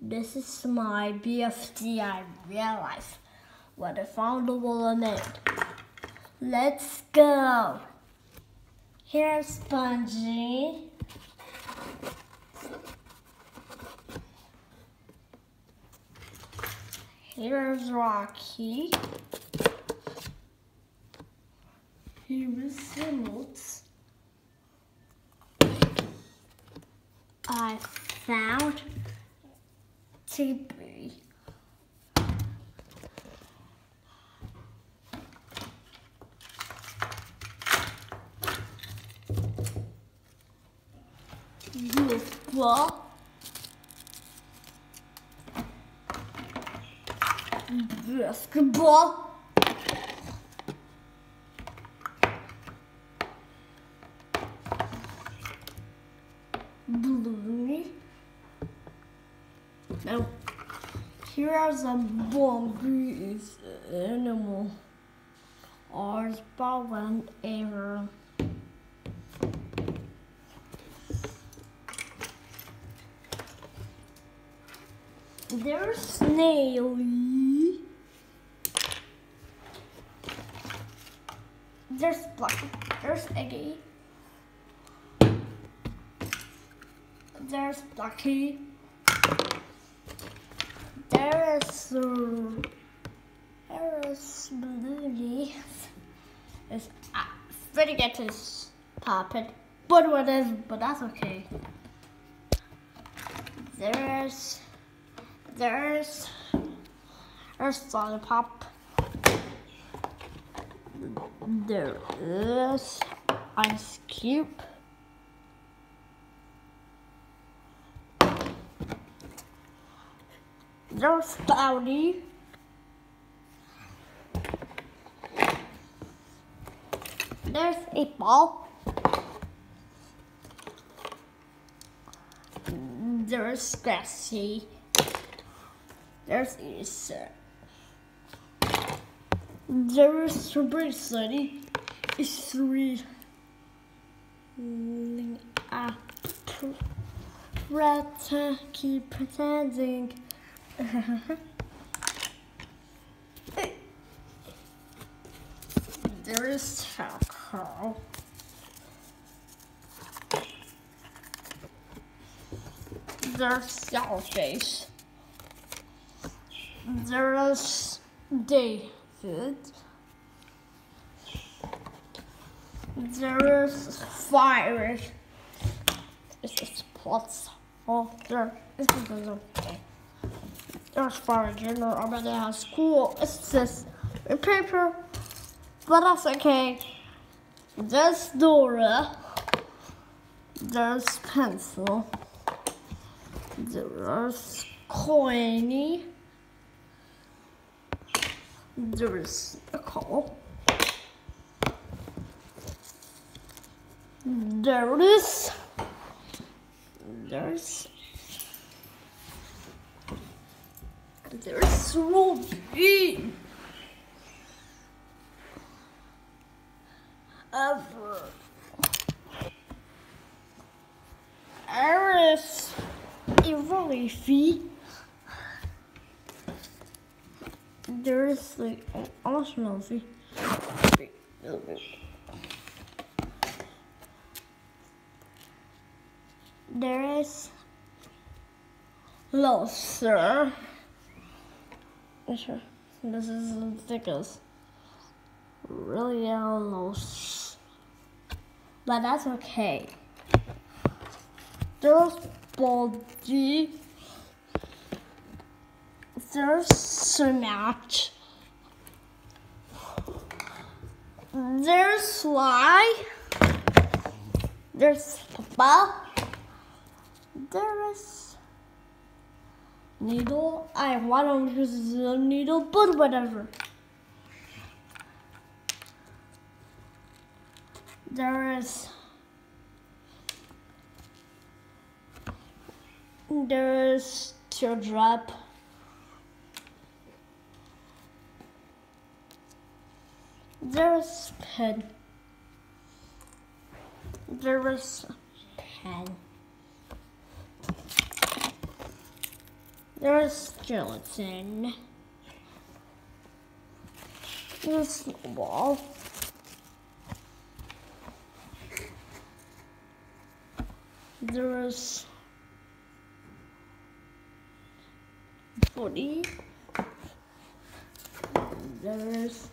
This is my BFD I realized What I found the lemonade. Let's go. Here's Spongy. Here's Rocky. Here's Simmons. I found TV. Beautiful. Basketball. Here are some bombies uh, animal. Ours bow and arrow. There's Snaily. There's Black. There's Eggy. There's Blackie. There's uh, there's Bluey. It's uh, pretty get his puppet, but what is? But that's okay. There's there's there's lollipop. There is ice cube. There's Cloudy. There's a ball. There's Grassy. There's Issa. There's Strawberry Sunny. It's three. Ah, Rata keep pretending. there is Taco. There's Sourface. There's David. There's Fire. It's just plots. Oh, there. This is okay. There's Fire bet it has cool. It's just a paper, but that's okay. There's Dora. There's Pencil. There's Coiny. There's a call. There it is. There's there's Ruby. Uh, Ever. Eris. Evolufi. There's like an. There is Loser. Sure. This is ridiculous. Really loose. But that's okay. There's Baldy. There's snatch. There's Sly. There's Papa. There is needle. I want to use the needle, but whatever. There is there's teardrop. There's pen. There is pen. There's gelatin. There's snowball. There's body. There's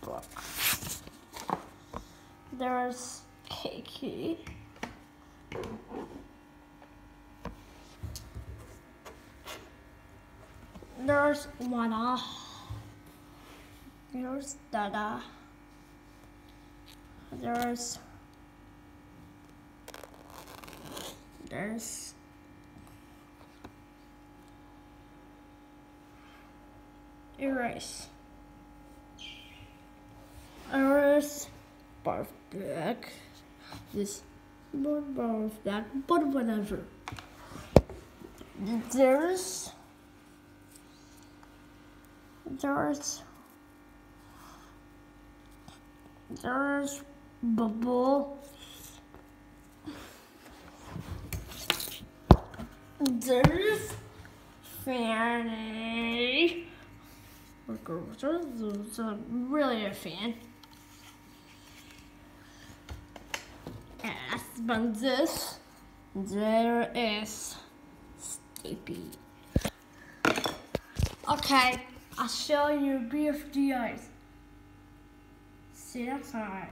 books. There's cakey. There's Lana. Uh, there's Dada. There's there's erase. Erase barf bag. This one barf bag, but whatever. There's there's there's bubble. There's Fanny. There's really a fan. And this there is Sleepy okay I'll show you BFDIs. See you outside.